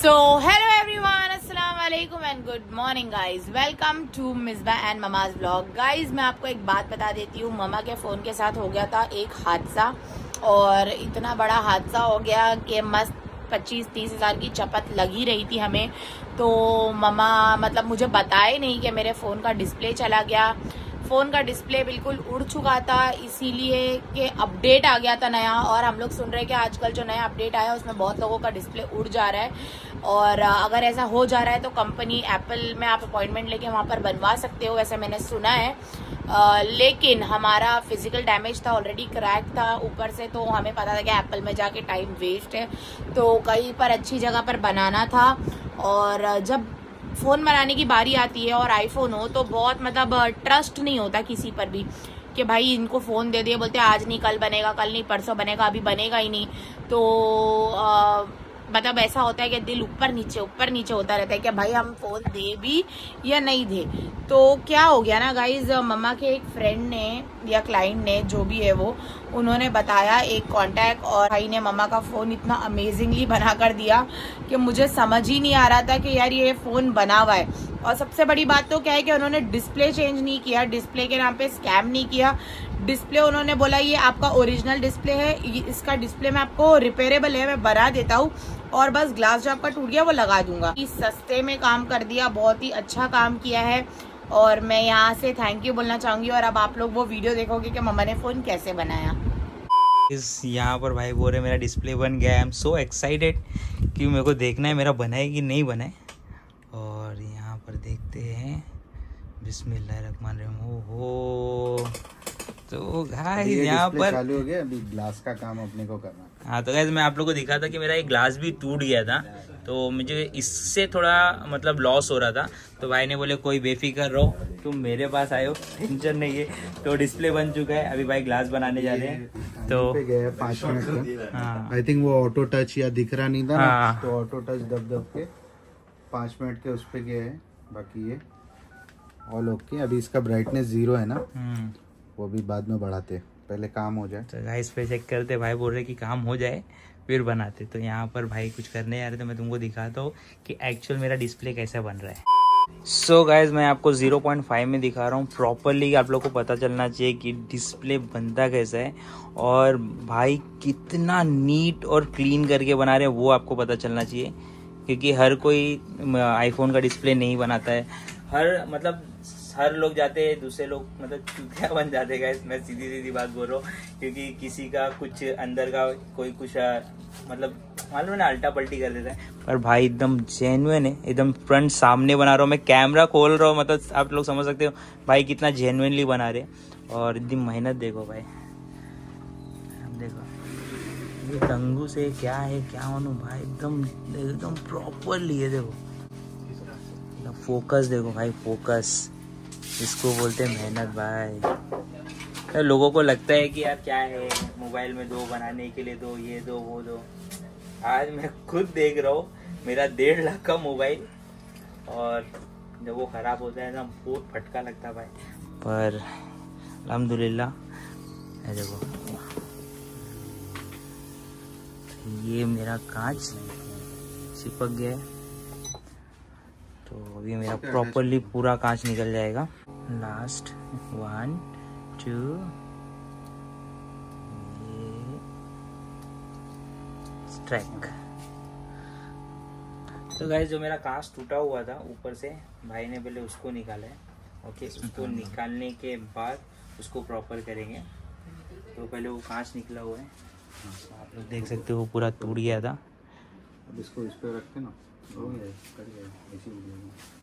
So hello everyone अस्सलाम वालेकुम and good morning guys welcome to Misba and mama's blog guys मैं आपको एक बात बता देती हूँ। ममा के फ़ोन के साथ हो गया था एक हादसा और इतना बड़ा हादसा हो गया कि मस्त पच्चीस तीस हज़ार की चपत लगी रही थी हमें। तो ममा मतलब मुझे बताए नहीं कि मेरे फ़ोन का डिस्प्ले चला गया। फ़ोन का डिस्प्ले बिल्कुल उड़ चुका था, इसीलिए कि अपडेट आ गया था नया। और हम लोग सुन रहे हैं कि आजकल जो नया अपडेट आया, उसमें बहुत लोगों का डिस्प्ले उड़ जा रहा है। और अगर ऐसा हो जा रहा है तो कंपनी एप्पल में आप अपॉइंटमेंट लेके वहाँ पर बनवा सकते हो ऐसा मैंने सुना है। आ, लेकिन हमारा फ़िज़िकल डैमेज था ऑलरेडी क्रैक था ऊपर से तो हमें पता था कि एप्पल में जाके टाइम वेस्ट है। तो कहीं पर अच्छी जगह पर बनाना था और जब फ़ोन बनाने की बारी आती है और आईफोन हो तो बहुत मतलब ट्रस्ट नहीं होता किसी पर भी कि भाई इनको फ़ोन दे दिए बोलते आज नहीं कल बनेगा कल नहीं परसों बनेगा अभी बनेगा ही नहीं। तो आ, मतलब ऐसा होता है कि दिल ऊपर नीचे ऊपर नीचे होता रहता है कि भाई हम फ़ोन दे भी या नहीं दे। तो क्या हो गया ना गाइज़ मम्मा के एक फ्रेंड ने या क्लाइंट ने, जो भी है वो, उन्होंने बताया एक कांटेक्ट और भाई ने मम्मा का फ़ोन इतना अमेजिंगली बना कर दिया कि मुझे समझ ही नहीं आ रहा था कि यार ये फ़ोन बना हुआ है। और सबसे बड़ी बात तो क्या है कि उन्होंने डिस्प्ले चेंज नहीं किया डिस्प्ले के नाम पे स्कैम नहीं किया। डिस्प्ले उन्होंने बोला, ये आपका ओरिजिनल डिस्प्ले है इसका डिस्प्ले में आपको रिपेयरेबल है, मैं बना देता हूँ और बस ग्लास जो आपका टूट गया, वो लगा दूँगा. इस सस्ते में काम कर दिया, बहुत ही अच्छा काम किया है और मैं यहाँ से थैंक यू बोलना चाहूँगी और अब आप लोग वो वीडियो देखोगे कि मम्मा ने फ़ोन कैसे बनाया। इस यहाँ पर भाई बोल रहे, मेरा डिस्प्ले बन गया आई एम सो एक्साइटेड कि मेरे को देखना है, मेरा बना है कि नहीं बना है और यहाँ पर देखते हैं। बिस्मिल्लाह रखमान रहीम हो तो गाइस यहाँ पर चालू हो गया अभी ग्लास का काम अपने को करना हाँ। तो गाइस मैं आप लोगों को दिखा था कि मेरा एक ग्लास भी टूट गया था। तो मुझे इससे थोड़ा मतलब लॉस हो रहा था। तो भाई ने बोले कोई बेफिक्र रहो तुम मेरे पास आयो टेंशन नहीं है। तो डिस्प्ले बन चुका है। अभी भाई ग्लास बनाने जा रहे हैं। तो पे पाँच मिनट का। हाँ। आई थिंक वो ऑटो टच या दिख रहा नहीं था हाँ। तो ऑटो टच दब दब के पाँच मिनट के उस पे गए हैं। बाकी ये ऑल ओके अभी इसका ब्राइटनेस ज़ीरो है ना। हम्म। वो भी बाद में बढ़ाते पहले काम हो जाए। तो गाइस पे चेक करते भाई बोल रहे कि काम हो जाए, फिर बनाते। तो यहाँ पर भाई कुछ करने आ रहे तो मैं तुमको दिखाता हूँ कि एक्चुअल मेरा डिस्प्ले कैसा बन रहा है। सो so गाइज़ मैं आपको 0.5 में दिखा रहा हूँ। प्रॉपरली आप लोग को पता चलना चाहिए कि डिस्प्ले बनता कैसा है और भाई कितना नीट और क्लीन करके बना रहे हैं, वो आपको पता चलना चाहिए। क्योंकि हर कोई आईफोन का डिस्प्ले नहीं बनाता है। हर मतलब हर लोग जाते हैं, दूसरे लोग मतलब चूतिया बन जाते हैं मैं सीधी सीधी बात बोल रहा हूँ, क्योंकि किसी का कुछ अंदर का कोई कुछ मतलब मालूम ना अल्टा पल्टी कर देता है। पर भाई एकदम जेन्युइन है, एकदम फ्रंट सामने बना रहा हूँ, मैं कैमरा खोल रहा हूँ मतलब आप लोग समझ सकते हो, भाई कितना जेन्युइनली बना रहे और इतनी मेहनत देखो भाई देखो। ये टंगू से क्या है, क्या मानू भाई, एकदम एकदम प्रॉपरली है, देखो। फोकस देखो भाई फोकस इसको बोलते हैं मेहनत भाई। तो लोगों को लगता है कि यार क्या है मोबाइल में दो बनाने के लिए दो ये दो वो दो। आज मैं खुद देख रहा हूँ मेरा डेढ़ लाख का मोबाइल और जब वो खराब होता है ना बहुत फटका लगता है भाई। पर अलहमदुल्ला देखो। ये मेरा कांच चिपक गया है। तो अभी मेरा प्रॉपरली पूरा कांच निकल जाएगा। लास्ट वन टू स्ट्राइक तो गाइस जो मेरा कांच टूटा हुआ था ऊपर से भाई ने पहले उसको निकाला है। ओके उसको निकालने के बाद उसको प्रॉपर करेंगे। तो पहले वो कांच निकला हुआ है। आप लोग देख सकते हो पूरा टूट गया था। अब इसको इस पर रखते ना। हो में।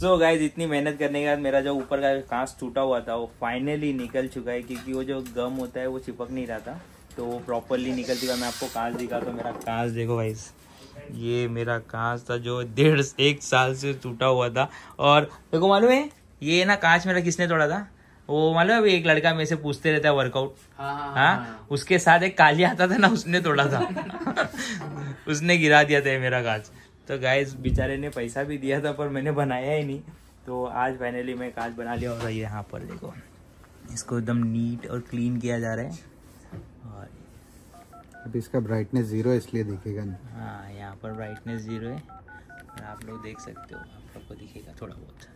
सो so गाइज़ इतनी मेहनत करने के बाद मेरा जो ऊपर का कांच टूटा हुआ था वो फाइनली निकल चुका है क्योंकि वो जो गम होता है वो चिपक नहीं रहा था। तो वो प्रॉपरली निकल चुका मैं आपको कांच दिखा तो मेरा कांच देखो भाई ये मेरा कांच था जो डेढ़ एक साल से टूटा हुआ था। और देखो मालूम है? ये ना कांच मेरा किसने तोड़ा था? वो मालूम है अभी एक लड़का मेरे से पूछते रहता है वर्कआउट हाँ उसके साथ एक काली आता था ना उसने तोड़ा था। उसने गिरा दिया था मेरा कांच। तो गाय बेचारे ने पैसा भी दिया था पर मैंने बनाया ही नहीं। तो आज फाइनली मैं कांच बना लिया और ये यहाँ पर देखो इसको एकदम नीट और क्लीन किया जा रहा है। और अब इसका ब्राइटनेस ज़ीरो है इसलिए दिखेगा नहीं। हाँ यहाँ पर ब्राइटनेस ज़ीरो है। और आप लोग देख सकते हो आप लोग को दिखेगा थोड़ा बहुत।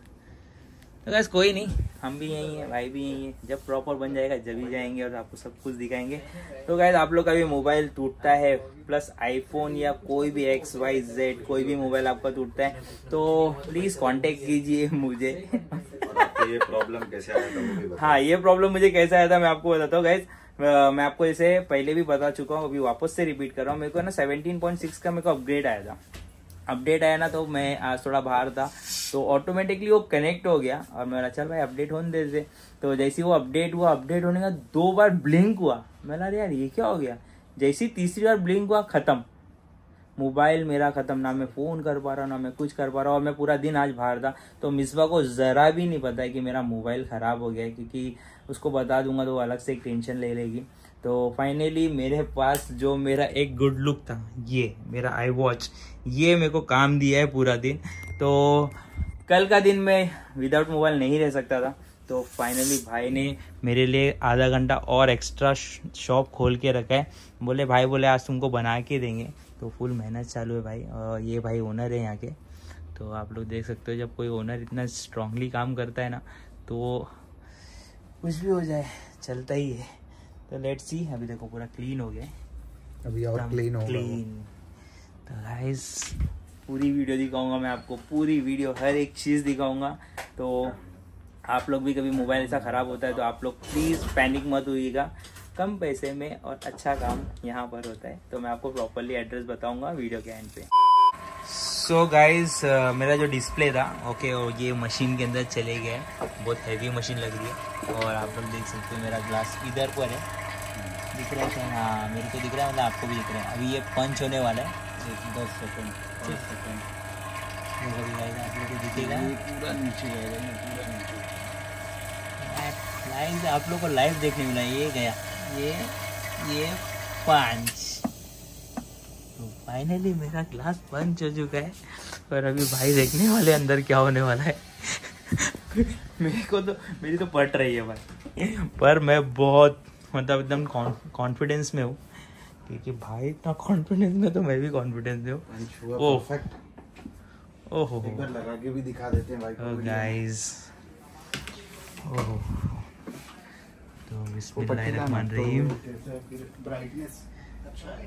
तो गैस कोई नहीं। हम भी यहीं हैं भाई भी यहीं हैं। जब प्रॉपर बन जाएगा जब ही जाएँगे और आपको सब कुछ दिखाएँगे। तो गैस आप लोग का भी मोबाइल टूटता है प्लस आईफोन या कोई भी एक्स वाई जेड कोई भी मोबाइल आपका टूटता है तो प्लीज़ कांटेक्ट कीजिए मुझे। ये प्रॉब्लम कैसे आया था हाँ ये प्रॉब्लम मुझे कैसे आया था मैं आपको बताता हूँ गाइज़ मैं आपको जैसे पहले भी बता चुका हूँ अभी वापस से रिपीट कर रहा हूँ। मेरे को ना 17.6 का मेरे को अपग्रेड आया था। अपडेट आया ना तो मैं आज थोड़ा बाहर था तो ऑटोमेटिकली वो कनेक्ट हो गया और मैं चल भाई अपडेट होने दे तो जैसे वो अपडेट हुआ अपडेट होने का दो बार ब्लिंक हुआ। मैं अरे यार, ये क्या हो गया? जैसी तीसरी बार ब्लिंक हुआ, खत्म। मोबाइल मेरा खत्म, ना मैं फ़ोन कर पा रहा हूँ ना मैं कुछ कर पा रहा हूँ और मैं पूरा दिन आज बाहर था। तो मिसबा को जरा भी नहीं पता है कि मेरा मोबाइल खराब हो गया क्योंकि उसको बता दूँगा तो वो अलग से एक टेंशन ले लेगी। तो फाइनली मेरे पास जो मेरा एक गुड लुक था, ये मेरा आई वॉच ये मेरे को काम दिया है पूरा दिन। तो कल का दिन मैं विदाउट मोबाइल नहीं रह सकता था। तो फाइनली भाई ने मेरे लिए आधा घंटा और एक्स्ट्रा शॉप खोल के रखा है। बोले, भाई बोले, आज तुमको बना के देंगे। तो फुल मेहनत चालू है भाई, और ये भाई ओनर है यहाँ के। तो आप लोग देख सकते हो, जब कोई ओनर इतना स्ट्रांगली काम करता है ना तो कुछ भी हो जाए, चलता ही है। तो लेट्स सी अभी देखो पूरा क्लीन हो गया अभी और क्लीन होगा क्लीन तो गाइस पूरी वीडियो दिखाऊँगा मैं आपको पूरी वीडियो हर एक चीज़ दिखाऊँगा। तो आप लोग भी कभी मोबाइल ऐसा ख़राब होता है तो आप लोग प्लीज़ पैनिक मत होइएगा। कम पैसे में और अच्छा काम यहाँ पर होता है। तो मैं आपको प्रॉपरली एड्रेस बताऊँगा वीडियो के एंड पे। सो so गाइस मेरा जो डिस्प्ले था ओके और ये मशीन के अंदर चले गए बहुत हैवी मशीन लग रही है। और आप लोग देख सकते हो मेरा ग्लास इधर पर है। दिख रहा है शायद हाँ मेरे को दिख रहा है मतलब आपको भी दिख रहा है। अभी ये पंच होने वाला है। एक दस सेकंड दस सेकंड देखो अभी guys, आप लोग को दिखेगा। पूरा नीचे जाएगा पूरा नीचे लाइव आप लोग को लाइव देखने मिला। ये गया। ये ये पंच तो फाइनली मेरा ग्लास पंच हो चुका है। और अभी भाई देखने वाले अंदर क्या होने वाला है। मेरे को तो मेरी तो पट रही है भाई। पर मैं बहुत मतलब एकदम कॉन्फिडेंस में हूँ। क्योंकि भाई इतना कॉन्फिडेंस में तो मैं भी कॉन्फिडेंस में हूँ। ओह। ओहो। एक बार लगा के भी दिखा देते हैं भाई को. Oh. तो रहीम अच्छा है।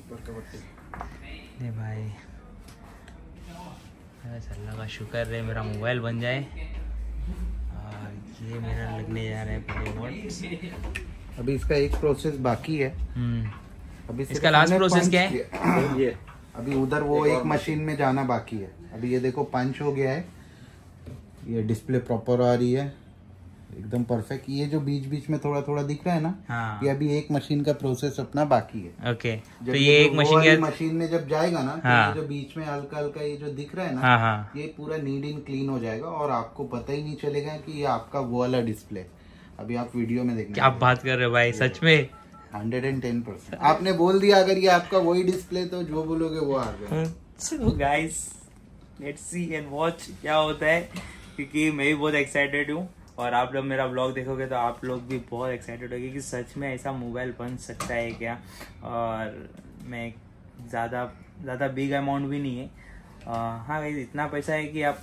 ऊपर का बटन। ने भाई। अल्लाह का शुक्र है मेरा मोबाइल बन जाए। और ये मेरा लगने जा रहा है अभी इसका एक प्रोसेस बाकी है। हम्म। अभी इसका लास्ट प्रोसेस क्या है? ये। अभी उधर वो एक मशीन में जाना बाकी है। अभी ये देखो पंच हो गया है। ये डिस्प्ले प्रॉपर आ रही है। एकदम परफेक्ट ये जो बीच बीच में थोड़ा थोड़ा दिख रहा है ना हाँ। ये अभी एक मशीन का प्रोसेस अपना बाकी है। ओके तो ये एक मशीन के मशीन में जब जाएगा ना तो हाँ। जो बीच में हल्का हल्का ये जो दिख रहा है ना हाँ हाँ। ये पूरा नीड इन क्लीन हो जाएगा और आपको पता ही नहीं चलेगा कि ये आपका वो वाला डिस्प्ले अभी आप वीडियो में देखना। आप बात कर रहे हो भाई सच में। हंड्रेड एंड टेन परसेंट आपने बोल दिया अगर ये आपका वही डिस्प्ले तो जो बोलोगे वो आ गया। लेट्स सी एंड वॉच क्या होता है क्योंकि मैं भी बहुत एक्साइटेड हूँ। और आप लोग मेरा ब्लॉग देखोगे तो आप लोग भी बहुत एक्साइटेड होगे कि सच में ऐसा मोबाइल बन सकता है क्या? और मैं ज़्यादा ज़्यादा बिग अमाउंट भी नहीं है। अ, हाँ भाई इतना पैसा है कि आप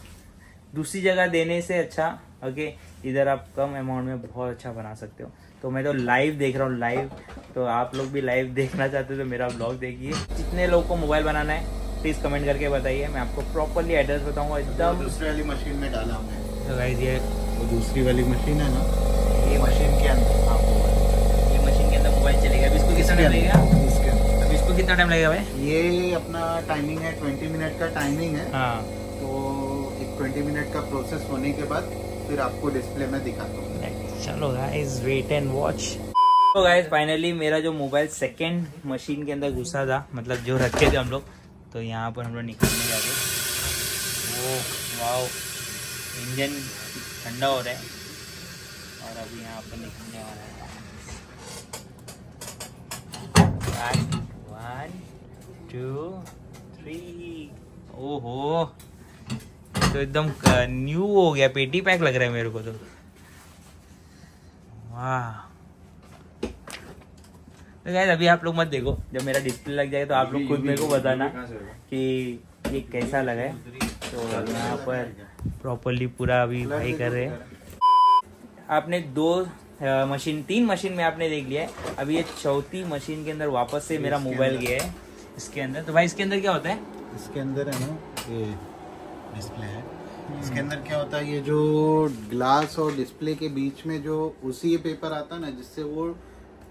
दूसरी जगह देने से अच्छा ओके इधर आप कम अमाउंट में बहुत अच्छा बना सकते हो। तो मैं तो लाइव देख रहा हूँ लाइव तो आप लोग भी लाइव देखना चाहते हो तो मेरा ब्लॉग देखिए। कितने लोग को मोबाइल बनाना है प्लीज़ कमेंट करके बताइए। मैं आपको प्रॉपरली एड्रेस बताऊँगा एकदम दूसरे वाली मशीन में डाला हमने। तो ये वो दूसरी वाली मशीन है ना? ये मशीन के अंदर हाँ, ये मशीन के अंदर मोबाइल चलेगा। अभी इसको कितना टाइम लगेगा? इसके अभी इसको कितना टाइम लगेगा भाई? ये अपना टाइमिंग है ट्वेंटी मिनट का टाइमिंग है। हाँ। तो एक ट्वेंटी मिनट का प्रोसेस होने के बाद फिर आपको डिस्प्ले में दिखाता हूँ। चलो गाइस वेट एंड वॉच तो गाइस फाइनली मेरा जो मोबाइल सेकंड मशीन के अंदर घुसा था मतलब जो रखे थे हम लोग तो यहाँ पर हम लोग निकालने जा रहे हैं। वाओ इंजन ठंडा हो रहा है। और अभी यहाँ पर निकलने वाला है। वन टू थ्री ओहो। तो एकदम न्यू हो गया। पेटी पैक लग रहा है मेरे को तो। वाह। तो गाइस अभी आप लोग मत देखो। जब मेरा डिस्प्ले लग जाएगा तो आप लोग खुद मेरे को बताना कि ये कैसा लगा है। तो यहाँ पर प्रॉपरली पूरा अभी भाई कर रहे हैं। आपने दो मशीन तीन मशीन में आपने देख लिया है। अभी ये चौथी मशीन के अंदर वापस से मेरा मोबाइल गया है। इसके अंदर। तो भाई इसके अंदर क्या होता है? इसके अंदर है ना ये डिस्प्ले है। इसके अंदर क्या होता है ये जो ग्लास और डिस्प्ले के बीच में जो उसी पेपर आता है ना जिससे वो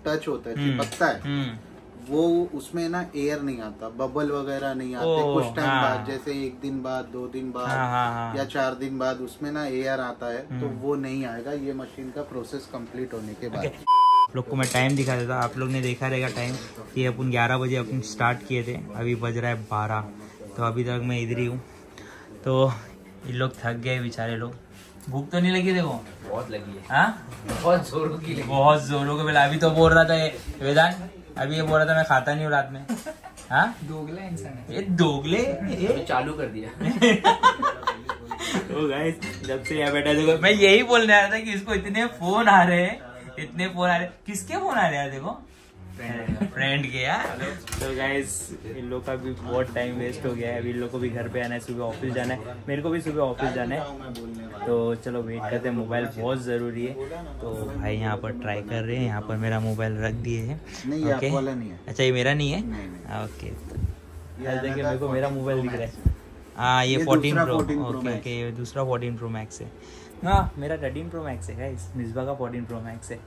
टच होता है हम्म। चिपकता है। हम्म। वो उसमें ना एयर नहीं आता बबल वगैरह नहीं आते कुछ टाइम हाँ। बाद जैसे एक दिन बाद दो दिन बाद हाँ हाँ हाँ। या चार दिन बाद उसमें ना एयर आता है तो हम्म। वो नहीं आएगा ये मशीन का प्रोसेस कंप्लीट होने के बाद। आप लोग को मैं टाइम दिखा देता आप लोग ने देखा रहेगा टाइम ये अपन 11 बजे अपन स्टार्ट किए थे। अभी बज रहा है 12 तो अभी तक मैं इधर ही हूँ। तो ये लोग थक गए बेचारे लोग। भूख तो नहीं लगी देखो बहुत लगी है। हाँ? बहुत जोरों की लगी। बहुत जोरों के। बेला अभी तो बोल रहा था वेदांत। अभी ये बोल रहा था मैं खाता नहीं हूँ रात में। हाँ? दोगला इंसान है। ये दोगले? ये? चालू कर दिया। तो गाइस जब से यहाँ बैठा देखो मैं यही बोलने आ रहा था कि इसको इतने फ़ोन आ रहे हैं इतने फ़ोन आ रहे हैं। किसके फ़ोन आ रहे हैं देखो? फ्रेंड यार तो गाइस इन लोग का भी बहुत टाइम वेस्ट हो गया है। अभी इन लोग को भी घर पे आना है सुबह ऑफ़िस जाना है। मेरे को भी सुबह ऑफ़िस जाना है। तो चलो वेट करते हैं। मोबाइल बहुत ज़रूरी है। तो भाई यहाँ पर ट्राई कर रहे हैं। यहाँ पर मेरा मोबाइल रख दिए हैं। ओके है। अच्छा ये मेरा नहीं है? ओके देखिए मेरे को मेरा मोबाइल दिख रहा है। हाँ। ये ये 14 दूसरा प्रो ओके ओके ये दूसरा 14 प्रो मैक्स है। हाँ मेरा 13 प्रो मैक्स है गाइस मिसबा का 14 प्रो मैक्स है।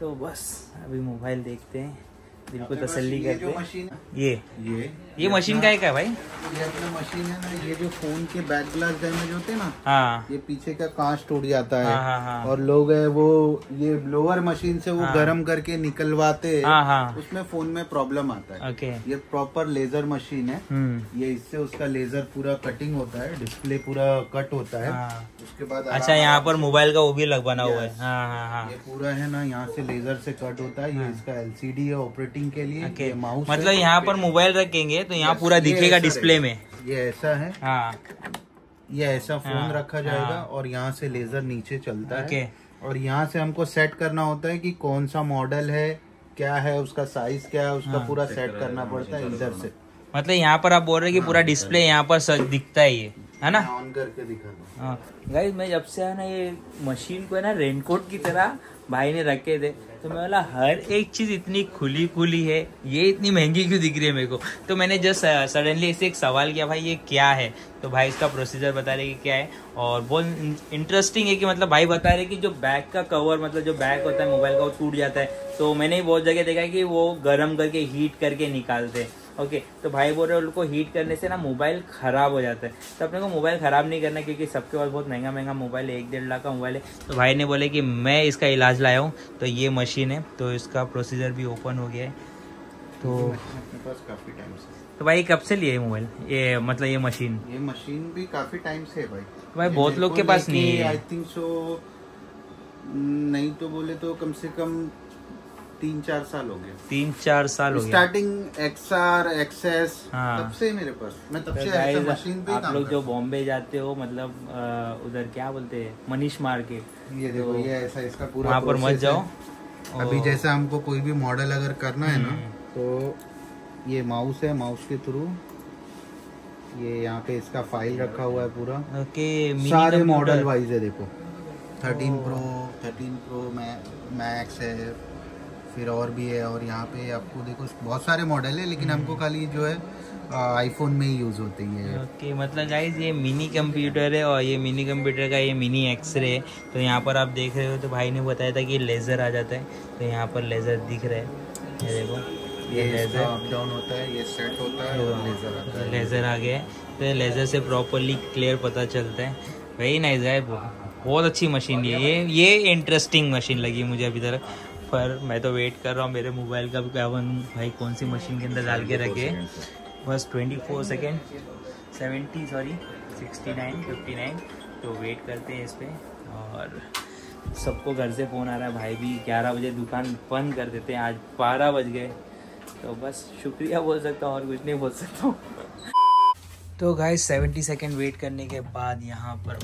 तो बस अभी मोबाइल देखते हैं। दिल को तसली तसल्ली करते हैं? ये। ये। ये मशीन का एक है भाई। ये अपना मशीन है ना ये जो फ़ोन के बैक ग्लास डैमेज होते हैं ना हाँ। ये पीछे का कांच टूट जाता है। हाँ, हाँ, हाँ। और लोग है वो ये ब्लोअर मशीन से वो हाँ। गर्म करके निकलवाते हैं हाँ। हाँ उसमें फ़ोन में प्रॉब्लम आता है। ओके ये प्रॉपर लेजर मशीन है। हम्म। ये इससे उसका लेजर पूरा कटिंग होता है डिस्प्ले पूरा कट होता है। हाँ। उसके बाद अच्छा यहाँ पर मोबाइल का वो भी लग बना हुआ है. हाँ हाँ हाँ। ये पूरा है ना यहाँ से लेजर से कट होता है। ये इसका एलसीडी है ऑपरेटिंग के लिए। माउस मतलब यहाँ पर मोबाइल रखेंगे तो यहाँ पूरा दिखेगा डिस्प्ले में। ये ऐसा है। हाँ। ये ऐसा फ़ोन हाँ, रखा जाएगा हाँ। और यहाँ से लेजर नीचे चलता है। और यहाँ से हमको सेट करना होता है कि कौन सा मॉडल है क्या है उसका साइज़ क्या है उसका हाँ। पूरा सेट करना पड़ता है इधर से। मतलब यहाँ पर आप बोल रहे हैं कि पूरा डिस्प्ले यहाँ पर दिखता है ये है ना? ऑन करके दिखा हाँ। गाइस मैं जब से है ना ये मशीन को है ना रेनकोट की तरह भाई ने रखे थे तो मैं बोला, हर एक चीज़ इतनी खुली खुली है, ये इतनी महँगी क्यों दिख रही है मेरे को? तो मैंने जस्ट सडनली इसे एक सवाल किया, भाई, ये क्या है? तो भाई इसका प्रोसीजर बता रहे कि क्या है, और बहुत इंटरेस्टिंग है कि मतलब भाई बता रहे कि जो बैक का कवर मतलब जो बैक होता है मोबाइल का, वो टूट जाता है। तो मैंने बहुत जगह देखा है कि वो गर्म करके हीट करके निकालते हैं। ओके तो भाई बोल रहे उनको हीट करने से ना मोबाइल खराब हो जाता है। तो अपने को मोबाइल खराब नहीं करना क्योंकि सबके पास बहुत महँगा महँगा मोबाइल है एक डेढ़ लाख का मोबाइल है। तो भाई ने बोले कि मैं इसका इलाज लाया हूँ तो ये मशीन है तो इसका प्रोसीजर भी ओपन हो गया है। तो अपने पास काफ़ी टाइम से तो भाई कब से लिए मोबाइल ये मतलब ये मशीन ये मशीन भी काफ़ी टाइम से है भाई। भाई बहुत लोग के पास नहीं है। आई थिंक सो नहीं तो बोले तो कम से कम तीन चार साल हो गए। तीन चार साल हो गया। स्टार्टिंग एक्सआर एक्सेस हाँ। तब से मेरे पास। मैं तब तो से ऐसा मशीन पे आप लोग जो बॉम्बे जाते हो मतलब उधर क्या बोलते हैं मनीष मार्केट। ये देखो तो ये ऐसा इसका पूरा वहाँ पर मत जाओ। अभी जैसे हमको कोई भी मॉडल अगर करना है ना हम्म। तो ये माउस है माउस के थ्रू ये यहाँ पे इसका फ़ाइल रखा हुआ है पूरा। ओके सारे मॉडल वाइज है देखो। Thirteen pro thirteen pro max है। फिर और भी है और यहाँ पे आपको देखो बहुत सारे मॉडल है लेकिन हमको खाली जो है आईफोन में ही यूज़ होती है ओके मतलब गाइज़ ये मिनी कंप्यूटर है और ये मिनी कंप्यूटर का ये मिनी एक्सरे है। तो यहाँ पर आप देख रहे हो तो भाई ने बताया था कि लेज़र आ जाता है। तो यहाँ पर लेज़र दिख रहा है। ये देखो ये लेज़र अप डाउन होता है ये सेट होता है और लेजर आता है। लेज़र आ गया है। तो लेज़र से प्रॉपरली क्लियर पता चलता है। वही नाइस है बहुत अच्छी मशीन है। ये ये इंटरेस्टिंग मशीन लगी मुझे अभी तक। पर मैं तो वेट कर रहा हूँ मेरे मोबाइल का भी क्या भाई कौन सी मशीन के अंदर डाल के रखे। बस twenty four second seventy sorry sixty nine fifty nine तो वेट करते हैं इस पर और सबको घर से फ़ोन आ रहा है भाई भी ग्यारह बजे दुकान बंद कर देते हैं आज बारह बज गए। तो बस शुक्रिया बोल सकता हूँ और कुछ नहीं बोल सकता हूँ। तो गाइस सेवेंटी सेकेंड वेट करने के बाद यहाँ पर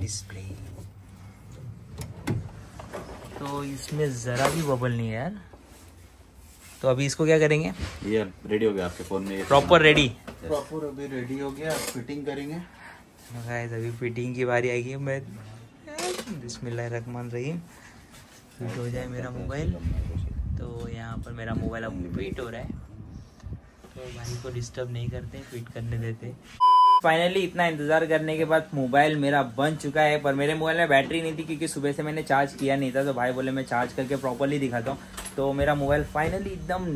डिस्प्ले तो इसमें ज़रा भी बबल नहीं है यार। तो अभी इसको क्या करेंगे? ये रेडी हो गया आपके फ़ोन में प्रॉपर रेडी प्रॉपर अभी रेडी हो गया फिटिंग करेंगे। गाइस अभी फिटिंग की बारी आएगी। मैं बिस्मिल्लाह रहमान रहीम। फिट हो जाए मेरा मोबाइल तो यहाँ पर मेरा मोबाइल अब फिट हो रहा है। तो भाई को डिस्टर्ब नहीं करते फिट करने देते। फाइनली इतना इंतज़ार करने के बाद मोबाइल मेरा बन चुका है, पर मेरे मोबाइल में बैटरी नहीं थी क्योंकि सुबह से मैंने चार्ज किया नहीं था तो भाई बोले मैं चार्ज करके प्रॉपरली दिखाता हूँ। तो मेरा मोबाइल फाइनली एकदम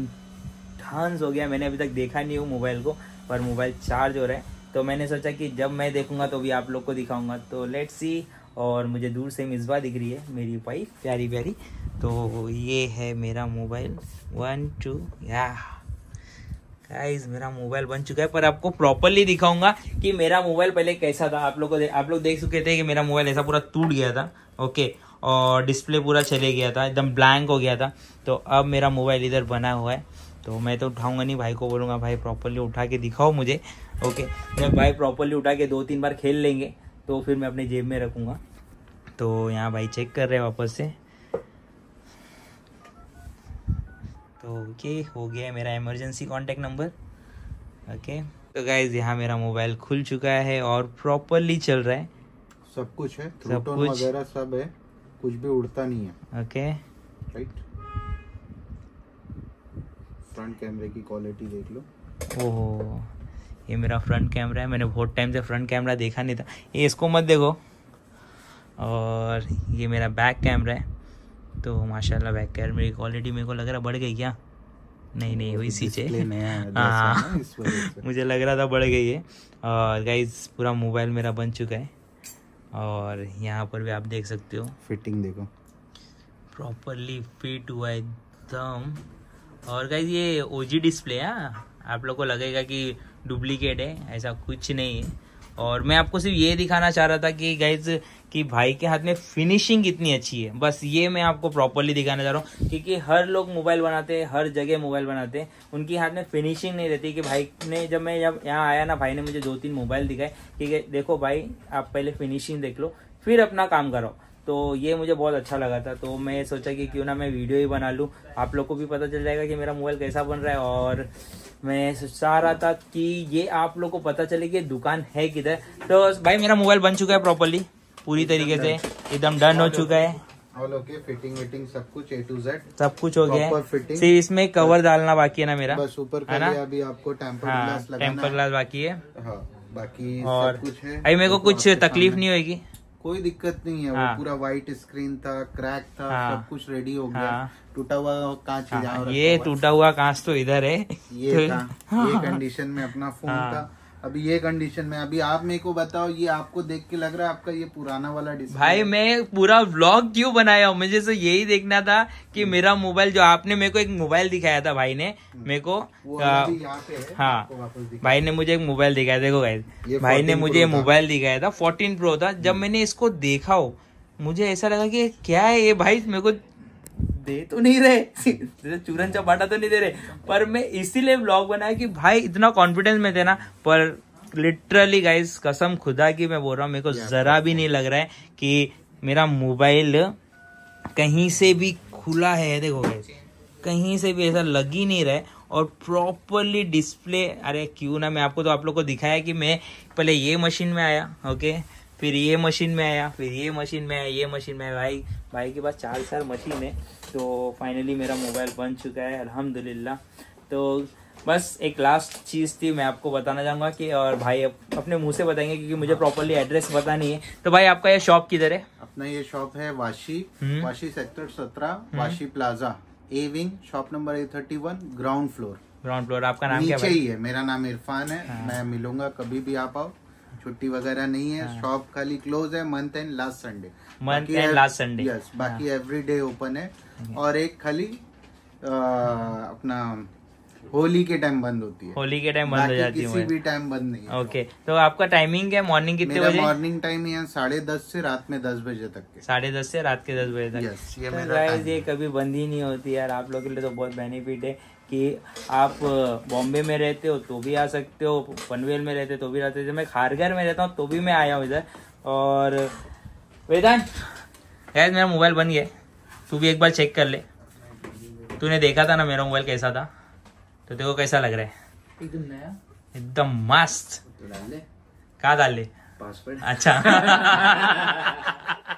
ढांस हो गया, मैंने अभी तक देखा नहीं हूँ मोबाइल को, पर मोबाइल चार्ज हो रहा है। तो मैंने सोचा कि जब मैं देखूँगा तो भी आप लोग को दिखाऊँगा। तो लेट्स सी और मुझे दूर से मिसबा दिख रही है मेरी वाइफ प्यारी प्यारी। तो ये है मेरा मोबाइल। वन टू या गाइस मेरा मोबाइल बन चुका है, पर आपको प्रॉपरली दिखाऊँगा कि मेरा मोबाइल पहले कैसा था। आप लोग को आप लोग देख चुके थे कि मेरा मोबाइल ऐसा पूरा टूट गया था ओके और डिस्प्ले पूरा चले गया था, एकदम ब्लैंक हो गया था। तो अब मेरा मोबाइल इधर बना हुआ है। तो मैं तो उठाऊँगा नहीं, भाई को बोलूँगा, भाई प्रॉपरली उठा के दिखाओ मुझे ओके जब भाई प्रॉपरली उठा के दो तीन बार खेल लेंगे तो फिर मैं अपने जेब में रखूँगा। तो यहाँ भाई चेक कर रहे हैं वापस से। तो ओके हो गया मेरा इमरजेंसी कांटेक्ट नंबर ओके तो गाइज़ यहाँ मेरा मोबाइल खुल चुका है और प्रॉपरली चल रहा है. सब कुछ है. सब कुछ। वगैरह सब है. कुछ भी उड़ता नहीं है. ओके राइट फ्रंट कैमरे की क्वालिटी देख लो. ओहो. ये मेरा फ्रंट कैमरा है. मैंने बहुत टाइम से फ्रंट कैमरा देखा नहीं था. ये इसको मत देखो. और ये मेरा बैक कैमरा है. तो माशाल्लाह बैक कैमरे मेरी क्वालिटी मेरे को लग रहा बढ़ गई क्या? नहीं नहीं वही सी से Display नया है। मुझे लग रहा था बढ़ गई है। और गाइज़ पूरा मोबाइल मेरा बन चुका है। और यहाँ पर भी आप देख सकते हो। फिटिंग देखो। प्रॉपरली फिट हुआ है एकदम। और गाइज़ ये ओजी डिस्प्ले है हाँ? आप लोग को लगेगा कि डुप्लीकेट है ऐसा कुछ नहीं है। और मैं आपको सिर्फ़ ये दिखाना चाह रहा था कि गाइज़ कि भाई के हाथ में फिनिशिंग कितनी अच्छी है। बस ये मैं आपको प्रॉपरली दिखाना चाह रहा हूँ, क्योंकि हर लोग मोबाइल बनाते हैं, हर जगह मोबाइल बनाते हैं। उनके हाथ में फिनिशिंग नहीं रहती कि भाई ने जब मैं जब यहाँ आया ना, भाई ने मुझे दो तीन मोबाइल दिखाए ठीक है देखो भाई, आप पहले फिनिशिंग देख लो, फिर अपना काम करो। तो ये मुझे बहुत अच्छा लगा था। तो मैं सोचा कि क्यों ना मैं वीडियो ही बना लूँ। आप लोग को भी पता चल जाएगा कि मेरा मोबाइल कैसा बन रहा है और मैं चाह रहा था कि ये आप लोग को पता चले कि दुकान है किधर। तो भाई मेरा मोबाइल बन चुका है प्रॉपरली पूरी तरीके से। एकदम डन हो चुका है। फिटिंग विटिंग सब कुछ ए टू जेड सब कुछ हो गया है। सिर्फ़ इसमें कवर डालना बाकी है ना मेरा बस ऊपर है ना? अभी आपको टेम्पर हाँ ग्लास टेम्पर ग्लास बाकी है। हाँ बाकी और सब कुछ है। अभी मेरे को कुछ तकलीफ़ नहीं होगी कोई दिक्कत नहीं है हाँ। वो पूरा व्हाइट स्क्रीन था क्रैक था हाँ। सब कुछ रेडी हो गया हाँ। टूटा हुआ कांच हाँ, ये हुआ टूटा हुआ कांच तो इधर है ये तो- था ये कंडीशन में अपना फ़ोन हाँ। था अभी ये कंडीशन में अभी आप मेरे को बताओ ये आपको देख के लग रहा है आपका ये पुराना वाला डिस्प्ले भाई मैं पूरा व्लॉग क्यों बनाया हूँ? मुझे तो यही देखना था कि हम्म। मेरा मोबाइल जो आपने मेरे को एक मोबाइल दिखाया था भाई ने मेरे को आ, यहाँ पे है भाई ने मुझे एक मोबाइल दिखाया देखो गाइस ये भाई ने मुझे मोबाइल दिखाया था 14 प्रो था। जब मैंने इसको देखा हो मुझे ऐसा लगा कि क्या है ये भाई मेरे को दे तो नहीं रहे। चूरन चपाटा तो नहीं दे रहे। पर मैं इसीलिए ब्लॉग बनाया कि भाई इतना कॉन्फिडेंस में थे ना पर लिटरली गाइस कसम खुदा की मैं बोल रहा हूँ मेरे को जरा भी नहीं लग रहा है कि मेरा मोबाइल कहीं से भी खुला है। देखो गाइस कहीं से भी ऐसा लग ही नहीं रहा है और प्रॉपरली डिस्प्ले अरे क्यों ना मैं आपको तो आप लोग को दिखाया कि मैं पहले ये मशीन में आया ओके फिर ये मशीन में आया फिर ये मशीन में आया ये मशीन में आया। भाई भाई के पास चार चार मशीन है तो फाइनली मेरा मोबाइल बन चुका है अल्हम्दुलिल्लाह। तो बस एक लास्ट चीज़ थी मैं आपको बताना चाहूँगा कि और भाई अप- अपने मुँह से बताएँगे क्योंकि मुझे प्रॉपरली एड्रेस पता नहीं है। तो भाई आपका ये शॉप किधर है? अपना ये शॉप है वाशी हम्म। वाशी सेक्टर सत्रह Vashi plaza A wing shop number A thirty one ground floor ground floor आपका नाम क्या नीचे भाई? ही है मेरा नाम इरफान है हाँ। मैं मिलूँगा कभी भी आप आओ। छुट्टी वगैरह नहीं है शॉप खाली क्लोज है month end last Sunday Month and last Sunday. Yes बाकी एवरी डे ओपन है। और एक खाली अ, अपना होली के टाइम बंद होती है। होली के टाइम बंद हो बाकी जाती किसी है भी टाइम बंद नहीं है ओके तो आपका टाइमिंग क्या मॉर्निंग कितने बजे? मॉर्निंग टाइम है साढ़े दस से रात में दस बजे तक के। साढ़े दस से रात के दस बजे तक। Yes, ये तो मेरा ये कभी बंद ही नहीं होती यार। आप लोगों के लिए तो बहुत बेनिफिट है। कि आप बॉम्बे में रहते हो तो भी आ सकते हो पनवेल में रहते हो तो भी रहते हो। मैं खारघर में रहता हूँ तो भी मैं आया हूँ इधर। और वेदांत? यार मेरा मोबाइल बन गया तू भी एक बार चेक कर ले। तूने देखा था ना मेरा मोबाइल कैसा था? तो देखो कैसा लग रहा है। एकदम नया। एकदम मस्त। तो डाल ले। कहा डाल ले? पासवर्ड। अच्छा।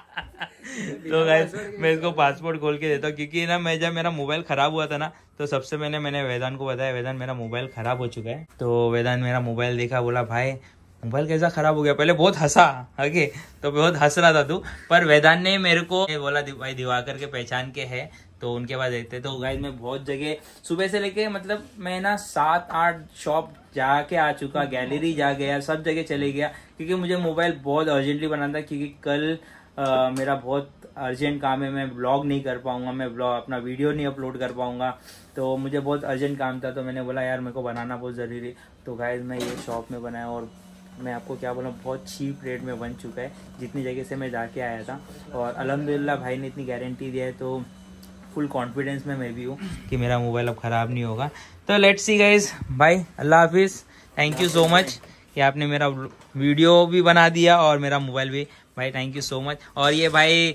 तो गाइस मैं इसको पासपोर्ट खोल के देता हूँ क्योंकि ना मैं जब मेरा मोबाइल खराब हुआ था ना तो सबसे पहले मैंने वेदांत को बताया वेदांत मेरा मोबाइल खराब हो चुका है। तो वेदांत मेरा मोबाइल देखा बोला भाई मोबाइल कैसा खराब हो गया? पहले बहुत हंसा ओके तो बहुत हंस रहा था तू। पर वेदांत ने मेरे को बोला "दि- भाई दिवाकर के पहचान के है। तो उनके पास देखते तो गाइस मैं बहुत जगह सुबह से लेके मतलब मैं ना सात आठ शॉप जाके आ चुका गैलरी जा गया सब जगह चले गया क्योंकि मुझे मोबाइल बहुत अर्जेंटली बनाना था क्योंकि कल मेरा बहुत अर्जेंट काम है, मैं ब्लॉग नहीं कर पाऊँगा, मैं ब्लॉग अपना वीडियो नहीं अपलोड कर पाऊँगा। तो मुझे बहुत अर्जेंट काम था तो मैंने बोला, यार, मेरे को बनाना बहुत ज़रूरी तो गाइस मैं ये शॉप में बनाया और मैं आपको क्या बोला, बहुत चीप रेट में बन चुका है। जितनी जगह से मैं जाके आया था, और अलहमदिल्ला भाई ने इतनी गारंटी दिया है तो फुल कॉन्फिडेंस में मैं भी हूँ कि मेरा मोबाइल अब ख़राब नहीं होगा। तो लेट्स सी गाइज़ भाई अल्लाह हाफिज़. थैंक यू सो मच कि आपने मेरा वीडियो भी बना दिया और मेरा मोबाइल भी भाई थैंक यू सो मच और ये भाई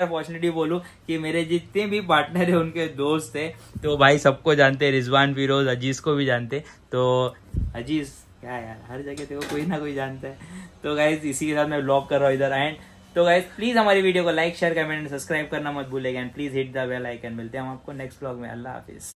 अपॉर्चुनिटी बोलूँ कि मेरे जितने भी पार्टनर है, उनके दोस्त है तो भाई सबको जानते हैं, रिजवान, फिरोज, अज़ीज़ को भी जानते तो अज़ीज़, क्या यार, हर जगह देखो, कोई ना कोई जानता है। तो गाइज़ इसी के साथ मैं ब्लॉग कर रहा हूँ इधर एंड तो गाइज़ प्लीज़ हमारी वीडियो को like share comment and subscribe करना मत भूलेगा and please hit the bell icon मिलते हैं हम आपको नेक्स्ट ब्लॉग में। अल्लाह हाफिज।